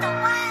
the one.